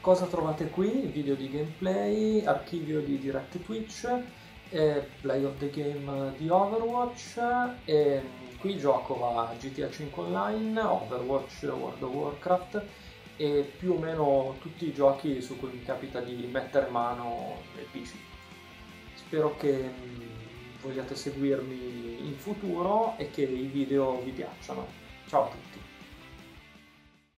Cosa trovate qui? Video di gameplay, archivio di dirette Twitch, eh, play of the game di Overwatch e mm, qui gioco a GTA 5 Online, Overwatch, World of Warcraft e più o meno tutti i giochi su cui mi capita di mettere mano nel PC. Spero che mm, vogliate seguirmi in futuro e che i video vi piacciono. Ciao a tutti!